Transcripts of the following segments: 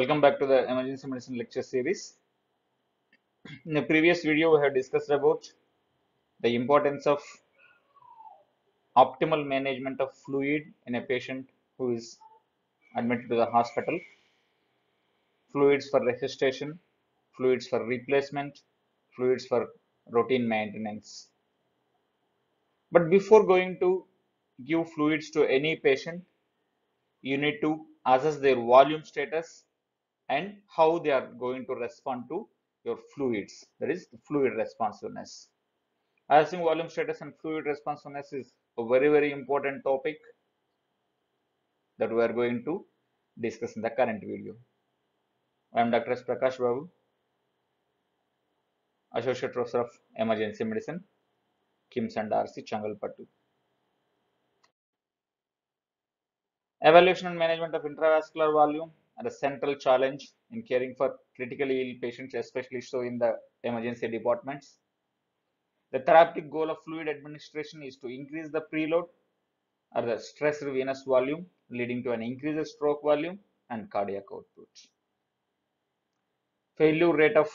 Welcome back to the emergency medicine lecture series. In the previous video, we have discussed about the importance of optimal management of fluid in a patient who is admitted to the hospital, fluids for resuscitation, fluids for replacement, fluids for routine maintenance. But before going to give fluids to any patient, you need to assess their volume status and how they are going to respond to your fluids that is fluid responsiveness. Assessing volume status and fluid responsiveness is a very very important topic that we are going to discuss in the current video. I am dr s. Prakash babu associate professor of emergency medicine kims and rc Chengalpattu. Evaluation and management of intravascular volume are a central challenge in caring for critically ill patients, especially so in the emergency departments. The therapeutic goal of fluid administration is to increase the preload or the stress venous volume, leading to an increased stroke volume and cardiac output. Failure rate of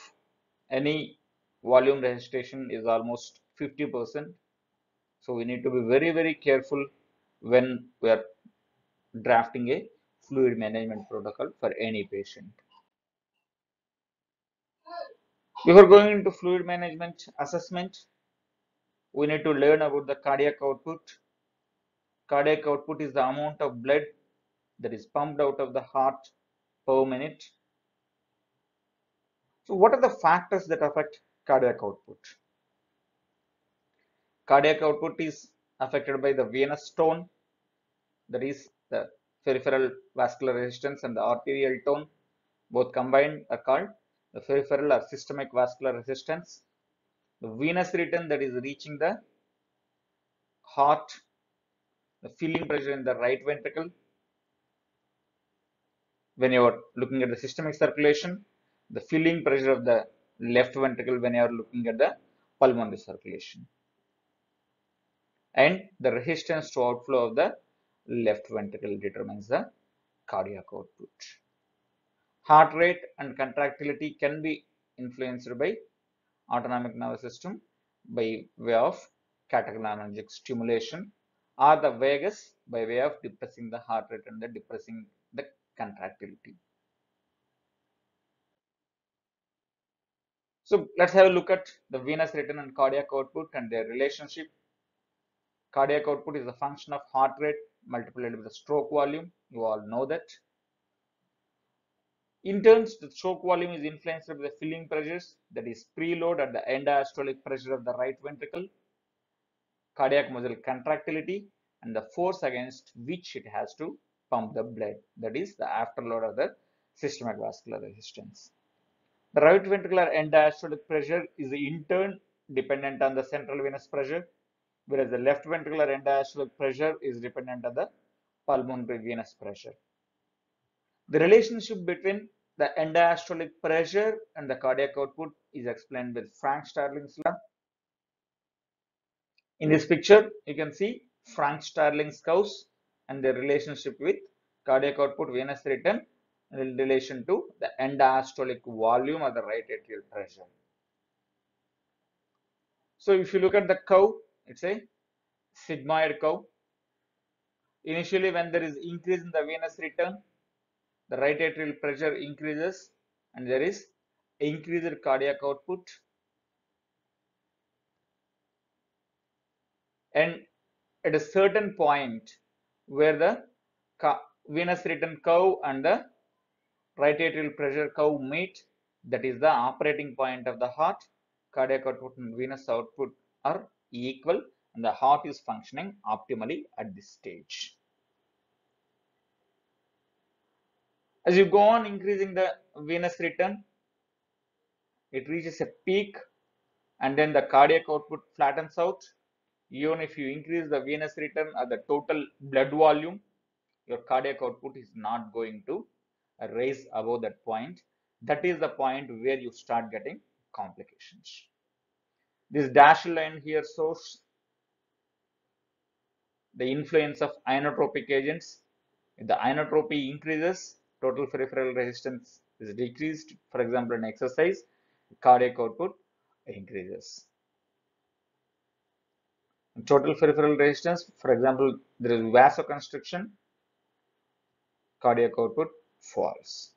any volume resuscitation is almost 50%. So we need to be very, very careful when we are drafting a fluid management protocol for any patient. Before going into fluid management assessment, we need to learn about the cardiac output. Cardiac output is the amount of blood that is pumped out of the heart per minute. So what are the factors that affect cardiac output? Cardiac output is affected by the venous tone, that is the peripheral vascular resistance and the arterial tone both combined are called the peripheral or systemic vascular resistance. The venous return that is reaching the heart the filling pressure in the right ventricle. When you are looking at the systemic circulation the filling pressure of the left ventricle when you are looking at the pulmonary circulation. And the resistance to outflow of the left ventricle determines the cardiac output. Heart rate and contractility can be influenced by autonomic nervous system by way of catecholaminergic stimulation or the vagus by way of depressing the heart rate and the depressing the contractility. So let's have a look at the venous return and cardiac output and their relationship. Cardiac output is a function of heart rate multiplied with the stroke volume. You all know that. In turns, the stroke volume is influenced by the filling pressures, that is preload at the end diastolic pressure of the right ventricle, cardiac muscle contractility, and the force against which it has to pump the blood, that is the afterload of the systemic vascular resistance. The right ventricular end diastolic pressure is in turn dependent on the central venous pressure whereas the left ventricular end diastolic pressure is dependent on the pulmonary venous pressure. The relationship between the end diastolic pressure and the cardiac output is explained with Frank Starling's law. In this picture, you can see Frank Starling's curves and their relationship with cardiac output, venous return in relation to the end diastolic volume or the right atrial pressure. So if you look at the curve, it's a sigmoid curve. Initially, when there is increase in the venous return, the right atrial pressure increases and there is increased cardiac output. And at a certain point where the venous return curve and the right atrial pressure curve meet, that is the operating point of the heart, cardiac output and venous output are equal and the heart is functioning optimally at this stage. As you go on increasing the venous return, it reaches a peak and then the cardiac output flattens out. Even if you increase the venous return or the total blood volume, your cardiac output is not going to raise above that point. That is the point where you start getting complications. This dashed line here shows the influence of inotropic agents. If the inotropy increases, total peripheral resistance is decreased, for example, in exercise, cardiac output increases. Total peripheral resistance, for example, there is vasoconstriction, cardiac output falls.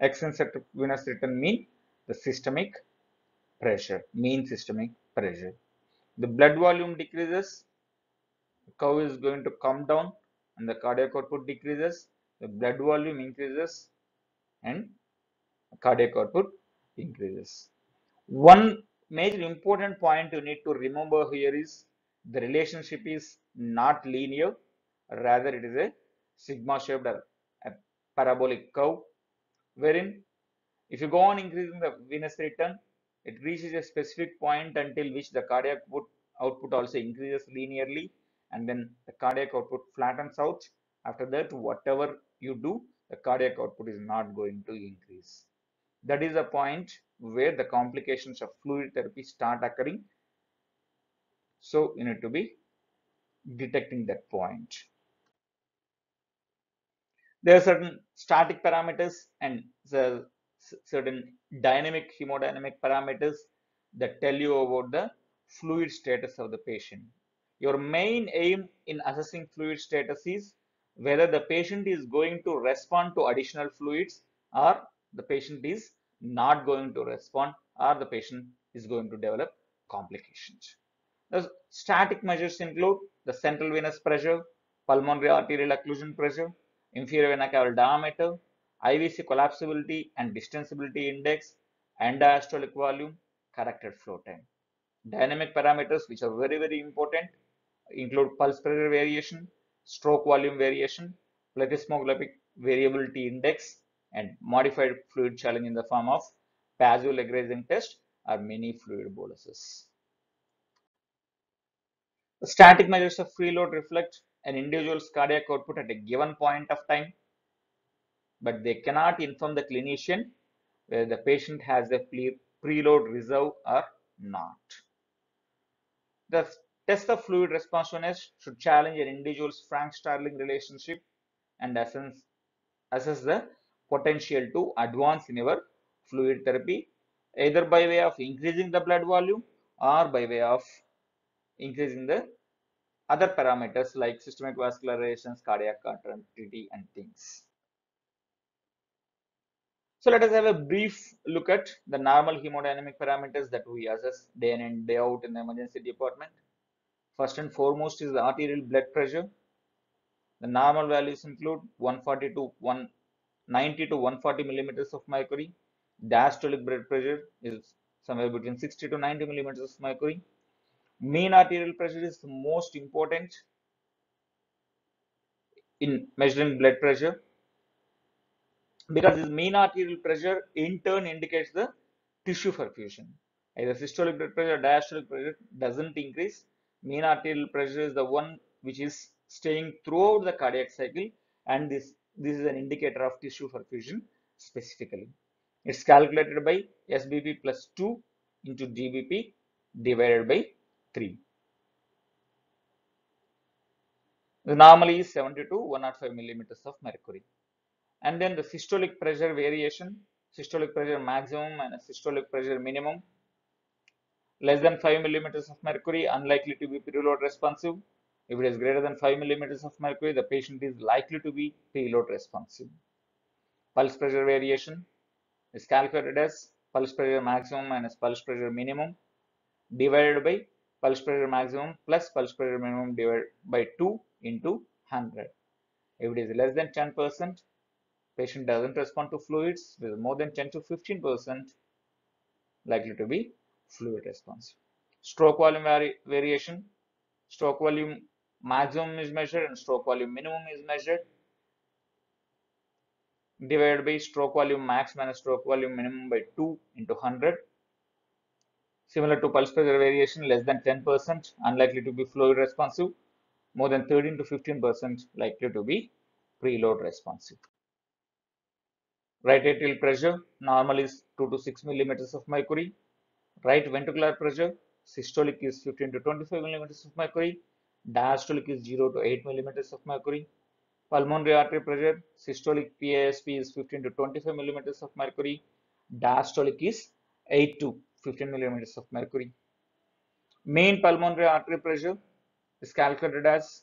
Extrinsic venous return mean the systemic pressure, mean systemic pressure. The blood volume decreases, the curve is going to come down and the cardiac output decreases, the blood volume increases and cardiac output increases. One major important point you need to remember here is the relationship is not linear, rather it is a sigma shaped or a parabolic curve wherein if you go on increasing the venous return, it reaches a specific point until which the cardiac output, also increases linearly and then the cardiac output flattens out. After that, whatever you do, the cardiac output is not going to increase. That is the point where the complications of fluid therapy start occurring. So you need to be detecting that point. There are certain static parameters and certain dynamic hemodynamic parameters that tell you about the fluid status of the patient. Your main aim in assessing fluid status is whether the patient is going to respond to additional fluids or the patient is not going to respond or the patient is going to develop complications. The static measures include the central venous pressure, pulmonary arterial occlusion pressure, inferior vena cava diameter, IVC collapsibility and distensibility index, and diastolic volume, corrected flow time. Dynamic parameters which are very very important include pulse pressure variation, stroke volume variation, plethysmographic variability index, and modified fluid challenge in the form of passive leg raising test or mini fluid boluses. The static measures of preload reflect an individual's cardiac output at a given point of time, but they cannot inform the clinician whether the patient has a preload reserve or not. The test of fluid responsiveness should challenge an individual's Frank-Starling relationship and assess, assess the potential to advance in your fluid therapy either by way of increasing the blood volume or by way of increasing the other parameters like systemic vascularizations, cardiac contractility and things. So let us have a brief look at the normal hemodynamic parameters that we assess day in and day out in the emergency department. First and foremost is the arterial blood pressure. The normal values include 140 to 190 to 140 millimeters of mercury. Diastolic blood pressure is somewhere between 60 to 90 millimeters of mercury. Mean arterial pressure is the most important in measuring blood pressure because this mean arterial pressure in turn indicates the tissue perfusion. Either systolic blood pressure or diastolic pressure doesn't increase. Mean arterial pressure is the one which is staying throughout the cardiac cycle and this, this is an indicator of tissue perfusion specifically. It's calculated by SBP plus 2 into DBP divided by 3. The normally is 70 to 105 millimeters of mercury. And then the systolic pressure variation, systolic pressure maximum and systolic pressure minimum. Less than 5 millimeters of mercury, unlikely to be preload responsive. If it is greater than 5 millimeters of mercury, the patient is likely to be preload responsive. Pulse pressure variation is calculated as pulse pressure maximum minus pulse pressure minimum divided by pulse pressure maximum plus pulse pressure minimum divided by 2 into 100. If it is less than 10%, patient doesn't respond to fluids with more than 10 to 15% likely to be fluid responsive. Stroke volume vari variation, stroke volume maximum is measured and stroke volume minimum is measured. Divided by stroke volume max minus stroke volume minimum by 2 into 100 similar to pulse pressure variation less than 10% unlikely to be fluid responsive. More than 13 to 15% likely to be preload responsive right atrial pressure normal is 2 to 6 millimeters of mercury right ventricular pressure systolic is 15 to 25 millimeters of mercury diastolic is 0 to 8 millimeters of mercury Pulmonary artery pressure, systolic PASP is 15 to 25 millimeters of mercury. Diastolic is 8 to 15 millimeters of mercury. Main pulmonary artery pressure is calculated as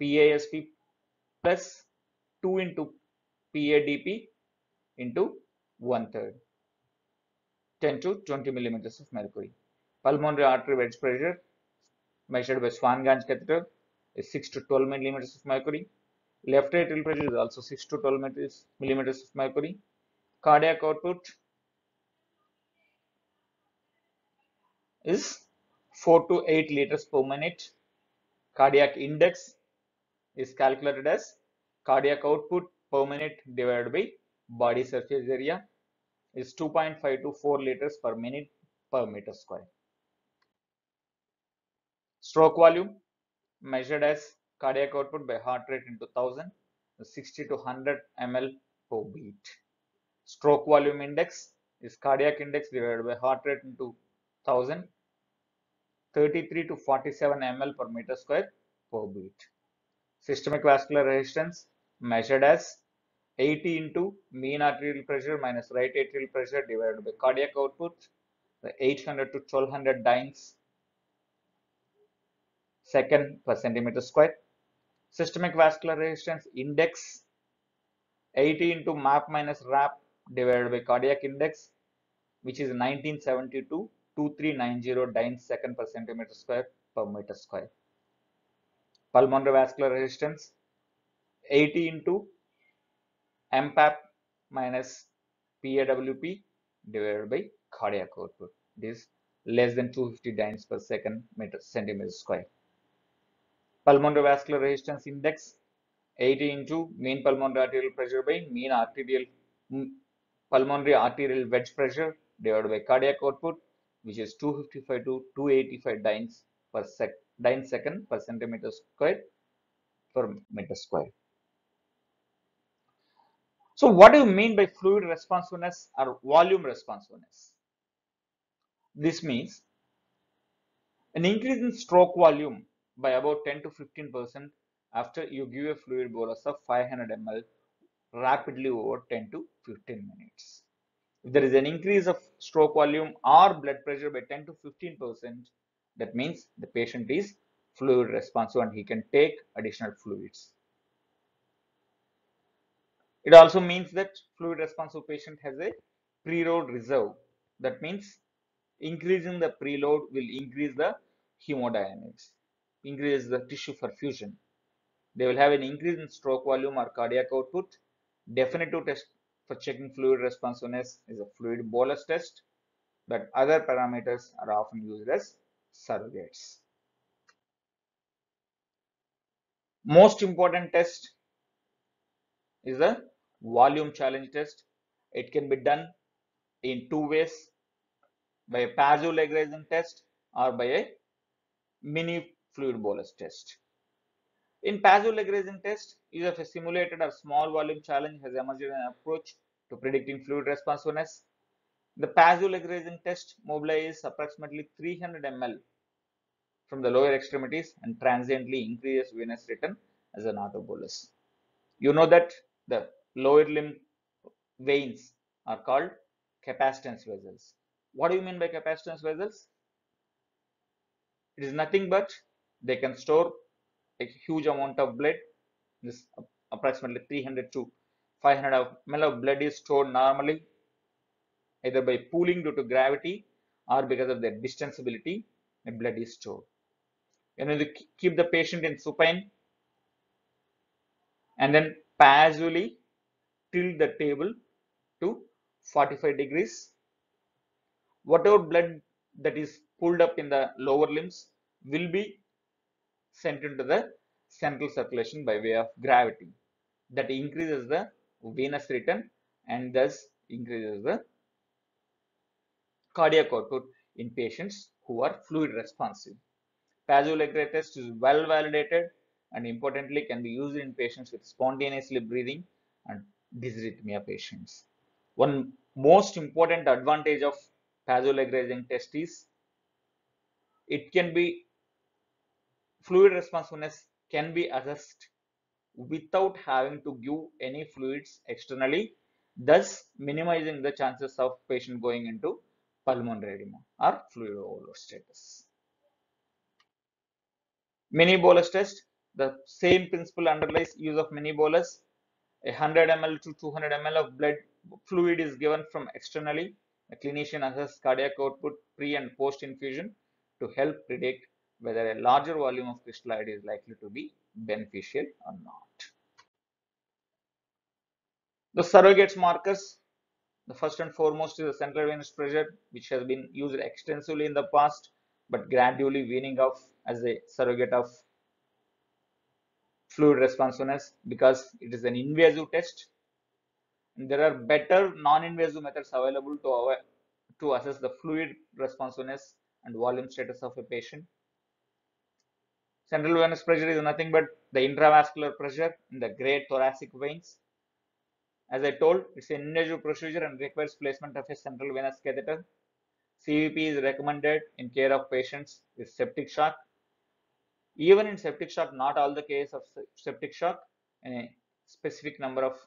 PASP plus 2 into PADP into one third 10 to 20 millimeters of mercury. Pulmonary artery wedge pressure measured by Swan-Ganz catheter is 6 to 12 millimeters of mercury. Left atrial pressure is also 6 to 12 millimeters of mercury. Cardiac output is 4 to 8 liters per minute. Cardiac index is calculated as cardiac output per minute divided by body surface area is 2.5 to 4 liters per minute per meter square. Stroke volume measured as cardiac output by heart rate into 1000 60 to 100 ml per beat. Stroke volume index is cardiac index divided by heart rate into 1000 33 to 47 ml per meter square per beat. Systemic vascular resistance measured as 80 into mean arterial pressure minus right atrial pressure divided by cardiac output, the 800 to 1200 dynes second per centimeter square. Systemic vascular resistance index 80 into MAP minus RAP divided by cardiac index, which is 1972 2390 dynes second per centimeter square per meter square. Pulmonary vascular resistance 80 into MPAP minus PAWP divided by cardiac output. It is less than 250 dynes per second meter centimeter square. Pulmonary vascular resistance index 80 into mean pulmonary arterial pressure by mean arterial pulmonary arterial wedge pressure divided by cardiac output which is 255 to 285 dynes per sec dyne second per centimeter square per meter square. So what do you mean by fluid responsiveness or volume responsiveness? This means an increase in stroke volume by about 10 to 15 percent after you give a fluid bolus of 500 ml rapidly over 10 to 15 minutes. If there is an increase of stroke volume or blood pressure by 10 to 15 percent, that means the patient is fluid responsive and he can take additional fluids. It also means that fluid responsive patient has a preload reserve. That means increasing the preload will increase the hemodynamics, increase the tissue perfusion. They will have an increase in stroke volume or cardiac output. Definitive test for checking fluid responsiveness is a fluid bolus test, but other parameters are often used as surrogates. Most important test is the volume challenge test. It can be done in two ways by a passive leg raising test or by a mini fluid bolus test. In passive leg raising test, use of a simulated or small volume challenge has emerged as an approach to predicting fluid responsiveness. The passive leg raising test mobilizes approximately 300 ml from the lower extremities and transiently increases venous return as an autobolus. You know that the lower limb veins are called capacitance vessels. What do you mean by capacitance vessels? It is nothing but they can store a huge amount of blood. This approximately 300 to 500 ml of blood is stored normally either by pooling due to gravity or because of their distensibility, the blood is stored. You keep the patient in supine and then passively tilt the table to 45 degrees. Whatever blood that is pulled up in the lower limbs will be sent into the central circulation by way of gravity. That increases the venous return and thus increases the cardiac output in patients who are fluid responsive. Passive test is well validated and importantly can be used in patients with spontaneously breathing and dysrhythmia patients. One most important advantage of passive test is it can be fluid responsiveness can be assessed without having to give any fluids externally, thus minimizing the chances of patient going into pulmonary edema or fluid overload status. Mini bolus test, the same principle underlies use of mini bolus. A 100 ml to 200 ml of blood fluid is given from externally. The clinician assesses cardiac output pre and post infusion to help predict whether a larger volume of crystalloid is likely to be beneficial or not. The surrogates markers, the first and foremost is the central venous pressure, which has been used extensively in the past, but gradually weaning off as a surrogate of fluid responsiveness because it is an invasive test. And there are better non-invasive methods available to, our, to assess the fluid responsiveness and volume status of a patient. Central venous pressure is nothing but the intravascular pressure in the great thoracic veins. As I told, it's an invasive procedure and requires placement of a central venous catheter. CVP is recommended in care of patients with septic shock. Even in septic shock, not all the cases of septic shock, in a specific number of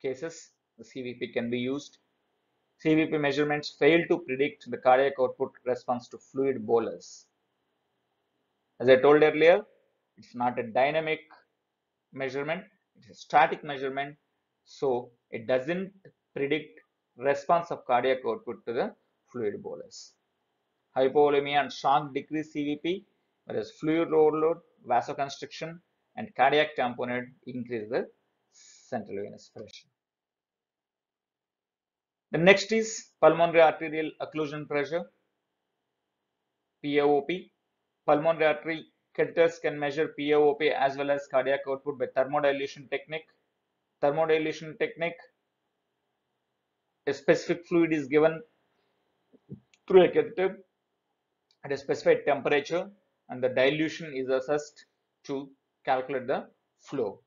cases, the CVP can be used. CVP measurements fail to predict the cardiac output response to fluid bolus. As I told earlier, it's not a dynamic measurement, it's a static measurement. So it doesn't predict response of cardiac output to the fluid bolus. Hypovolemia and shock decrease CVP, whereas fluid overload, vasoconstriction, and cardiac tamponade increase the central venous pressure. The next is pulmonary arterial occlusion pressure, PAOP. Pulmonary artery catheters can measure PAOP as well as cardiac output by thermodilution technique. Thermodilution technique, a specific fluid is given through a catheter at a specified temperature and the dilution is assessed to calculate the flow.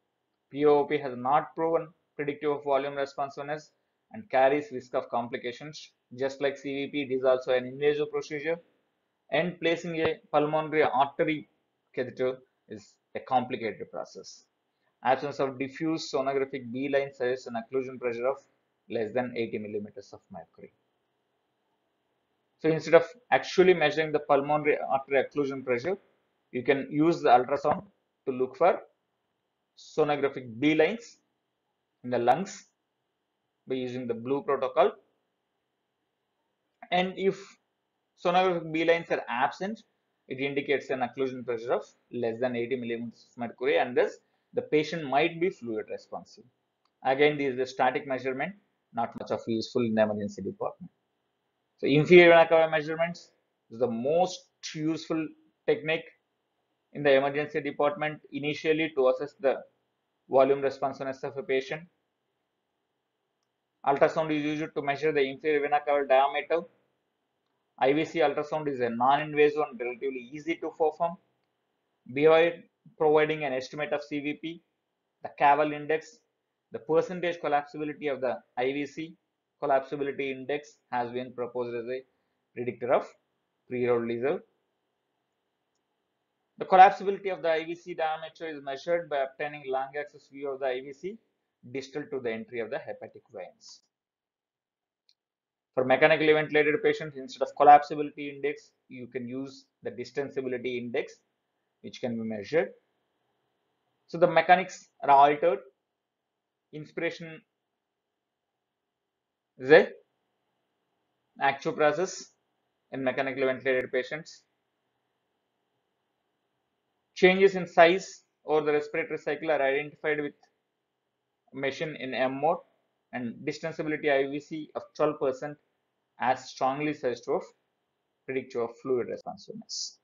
PAOP has not proven predictive of volume responsiveness and carries risk of complications. Just like CVP, it is also an invasive procedure and placing a pulmonary artery catheter is a complicated process. Absence of diffuse sonographic B line suggests an occlusion pressure of less than 80 millimeters of mercury. So instead of actually measuring the pulmonary artery occlusion pressure, you can use the ultrasound to look for sonographic B lines in the lungs by using the blue protocol. And if sonographic B lines are absent, it indicates an occlusion pressure of less than 80 millimeters of mercury and thus the patient might be fluid responsive. Again, this is a static measurement, not much of useful in the emergency department. So inferior vena cava measurements is the most useful technique in the emergency department initially to assess the volume responsiveness of a patient. Ultrasound is used to measure the inferior vena cava diameter. IVC ultrasound is a non-invasive and relatively easy to perform. Beyond providing an estimate of CVP, the Caval index, the percentage collapsibility of the IVC collapsibility index has been proposed as a predictor of pre-roll leisure. The collapsibility of the IVC diameter is measured by obtaining long axis view of the IVC distal to the entry of the hepatic veins. For mechanically ventilated patients, instead of collapsibility index, you can use the distensibility index, which can be measured. So the mechanics are altered. Inspiration is a actual process in mechanically ventilated patients. Changes in size over the respiratory cycle are identified with machine in M mode and distensibility IVC of 12% as strongly suggestive of predictive of fluid responsiveness.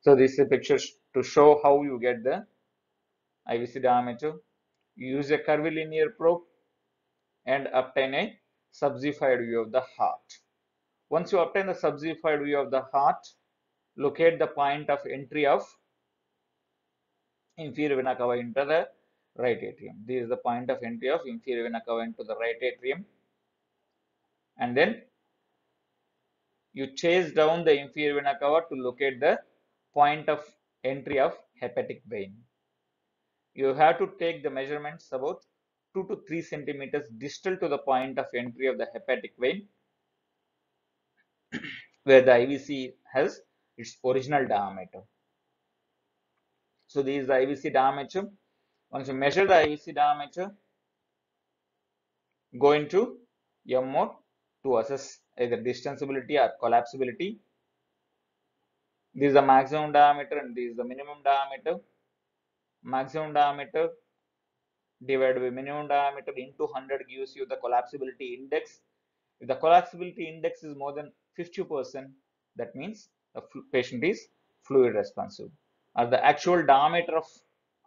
So this is a picture to show how you get the IVC diameter. You use a curvilinear probe and obtain a subxiphoid view of the heart. Once you obtain the subxiphoid view of the heart, locate the point of entry of inferior vena cava into the right atrium. This is the point of entry of inferior vena cava into the right atrium. And then you chase down the inferior vena cava to locate the point of entry of hepatic vein. you have to take the measurements about 2 to 3 centimeters distal to the point of entry of the hepatic vein where the IVC has its original diameter. So this is the IVC diameter. Once you measure the IVC diameter, go into M mode to assess either distensibility or collapsibility. This is the maximum diameter and this is the minimum diameter. Maximum diameter divided by minimum diameter into 100 gives you the collapsibility index. If the collapsibility index is more than 50%, that means the patient is fluid responsive. Or the actual diameter of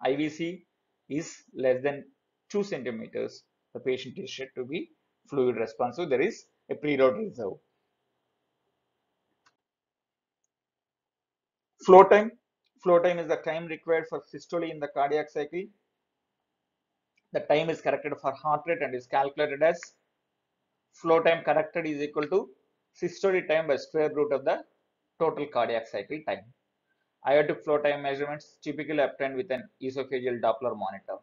IVC is less than 2 centimeters, the patient is said to be fluid responsive. There is a preload reserve. Flow time. Flow time is the time required for systole in the cardiac cycle. The time is corrected for heart rate and is calculated as flow time corrected is equal to systole time by square root of the total cardiac cycle time. Aortic flow time measurements typically obtained with an esophageal Doppler monitor.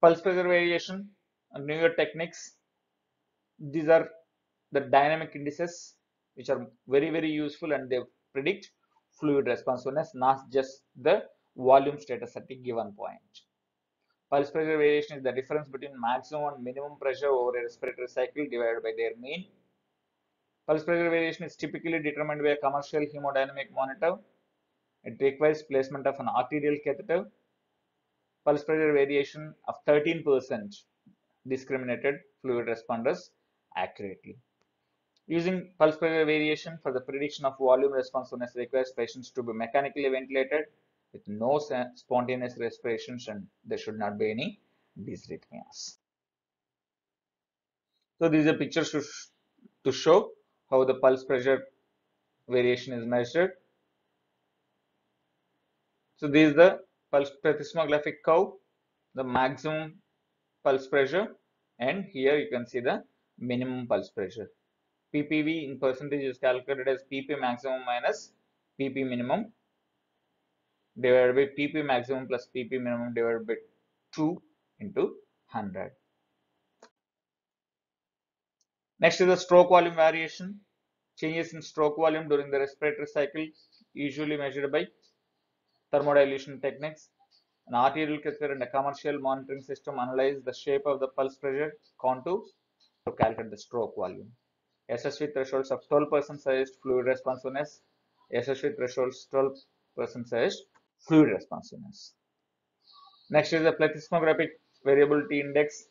Pulse pressure variation and newer techniques. These are the dynamic indices which are very very useful and they predict fluid responsiveness not just the volume status at a given point. Pulse pressure variation is the difference between maximum and minimum pressure over a respiratory cycle divided by their mean. Pulse pressure variation is typically determined by a commercial hemodynamic monitor. It requires placement of an arterial catheter. Pulse pressure variation of 13% discriminated fluid responders accurately. Using pulse pressure variation for the prediction of volume responsiveness requires patients to be mechanically ventilated with no spontaneous respirations and there should not be any dysrhythmias. So these are pictures to, show how the pulse pressure variation is measured. So this is the pulse plethysmographic curve, the maximum pulse pressure and here you can see the minimum pulse pressure. PPV in percentage is calculated as PP maximum minus PP minimum divided by PP maximum plus PP minimum divided by 2 into 100. Next is the stroke volume variation. Changes in stroke volume during the respiratory cycle usually measured by thermodilution techniques. An arterial catheter and a commercial monitoring system analyze the shape of the pulse pressure contour to calculate the stroke volume. SVV thresholds of 12% suggest fluid responsiveness. SVV thresholds 12% suggest fluid responsiveness. Next is the plethysmographic variability index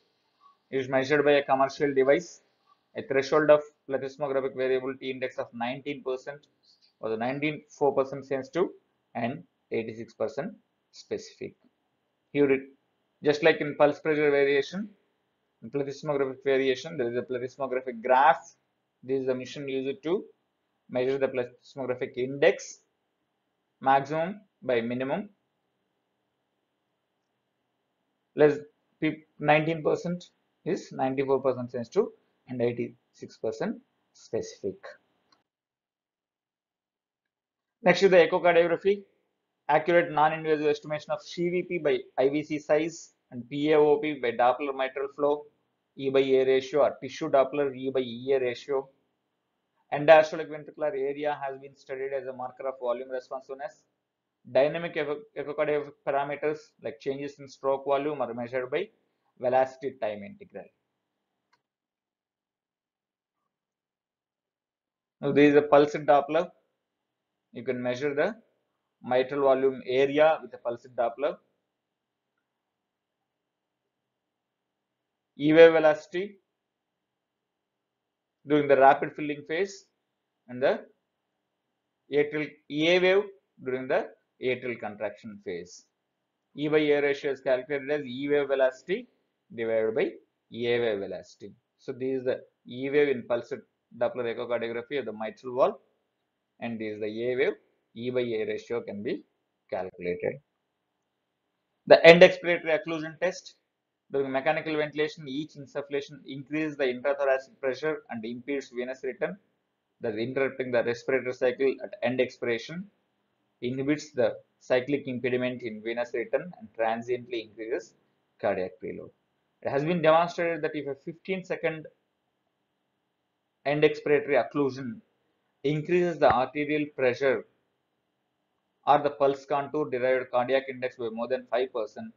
is measured by a commercial device. A threshold of plethysmographic variability index of 19% or the 94% sensitive and 86% specific. Here, just like in pulse pressure variation, in plethysmographic variation, there is a plethysmographic graph. This is the machine used to measure the plethysmographic index, maximum by minimum. Less 19% is 94% sensitive and 86% specific. Next is the echocardiography. Accurate non-invasive estimation of CVP by IVC size and PaOP by Doppler mitral flow, E by A ratio or tissue Doppler E by EA ratio. End-diastolic ventricular area has been studied as a marker of volume responsiveness. Dynamic echocardiographic parameters like changes in stroke volume are measured by velocity time integral. Now there is a pulsed Doppler. You can measure the mitral volume area with a pulsed Doppler. E wave velocity during the rapid filling phase and the atrial EA wave during the atrial contraction phase. E by A ratio is calculated as E wave velocity divided by A wave velocity. So this is the E wave in pulsed Doppler echocardiography of the mitral valve and this is the A wave. E by A ratio can be calculated. The end expiratory occlusion test during mechanical ventilation, each insufflation increases the intrathoracic pressure and impedes venous return, thus interrupting the respiratory cycle at end expiration, inhibits the cyclic impediment in venous return and transiently increases cardiac preload. It has been demonstrated that if a 15 second end expiratory occlusion increases the arterial pressure or the pulse contour derived cardiac index by more than 5%, the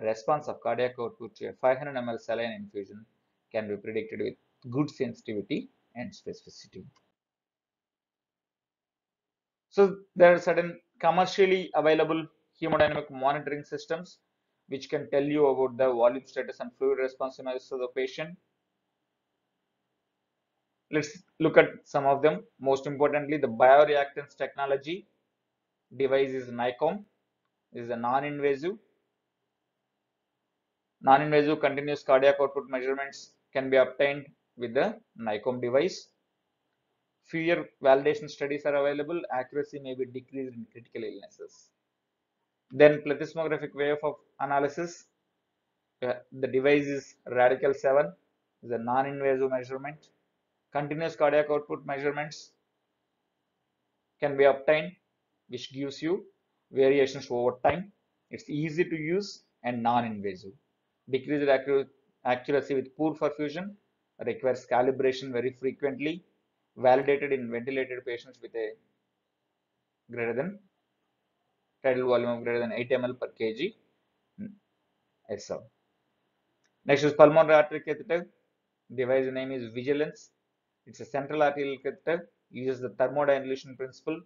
response of cardiac output to a 500 ml saline infusion can be predicted with good sensitivity and specificity. So there are certain commercially available hemodynamic monitoring systems which can tell you about the volume status and fluid responsiveness of the patient. Let's look at some of them. Most importantly, the bioreactance technology device is NICOM. This is a non-invasive. Non-invasive continuous cardiac output measurements can be obtained with the NICOM device. Fewer validation studies are available. Accuracy may be decreased in critical illnesses. Then plethysmographic wave of analysis. Uh, the device is Radical 7. is a non-invasive measurement. Continuous cardiac output measurements can be obtained which gives you variations over time. It's easy to use and non-invasive. Decreased accuracy with poor perfusion requires calibration very frequently, validated in ventilated patients with a greater than tidal volume of greater than 8 ml per kg hmm. SO. Next is pulmonary artery catheter. Device name is Vigilance. It's a central arterial catheter. Uses the thermodilution principle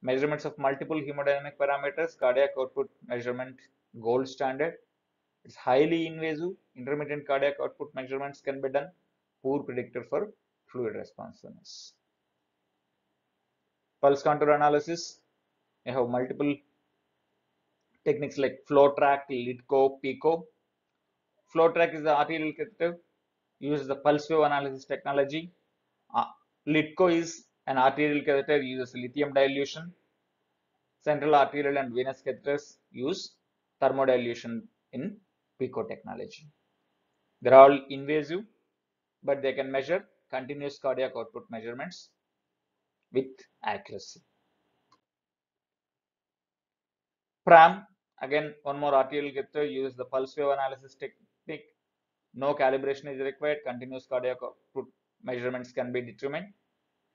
measurements of multiple hemodynamic parameters, cardiac output measurement, gold standard. It's highly invasive. Intermittent cardiac output measurements can be done. Poor predictor for fluid responsiveness. Pulse contour analysis. You have multiple techniques like FloTrac, LiDCO, PiCCO. FloTrac is the arterial catheter. Uses the pulse wave analysis technology. Uh, LiDCO is an arterial catheter uses lithium dilution. Central arterial and venous catheters use thermodilution in PiCCO technology. They're all invasive, but they can measure continuous cardiac output measurements with accuracy. PRAM, again, one more arterial catheter uses the pulse wave analysis technique. No calibration is required. Continuous cardiac output measurements can be determined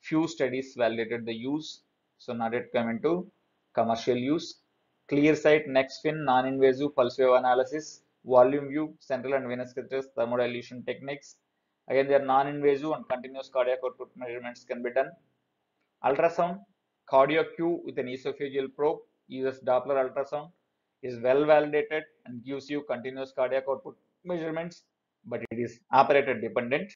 few studies validated the use. So not yet come into commercial use. ClearSight, Nexfin, non-invasive pulse wave analysis, volume view, central and venous catheters, thermodilution techniques. Again, they are non-invasive and continuous cardiac output measurements can be done. Ultrasound, CardioQ with an esophageal probe, uses Doppler ultrasound, is well validated and gives you continuous cardiac output measurements, but it is operator dependent